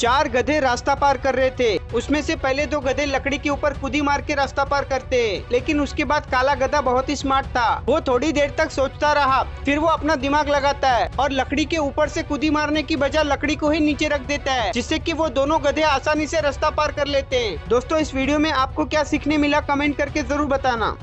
चार गधे रास्ता पार कर रहे थे। उसमें से पहले दो गधे लकड़ी के ऊपर कुदी मार के रास्ता पार करते। लेकिन उसके बाद काला गधा बहुत ही स्मार्ट था। वो थोड़ी देर तक सोचता रहा, फिर वो अपना दिमाग लगाता है और लकड़ी के ऊपर से कुदी मारने की बजाय लकड़ी को ही नीचे रख देता है, जिससे कि वो दोनों गधे आसानी से रास्ता पार कर लेते। हैं दोस्तों, इस वीडियो में आपको क्या सीखने मिला, कमेंट करके ज़रूर बताना।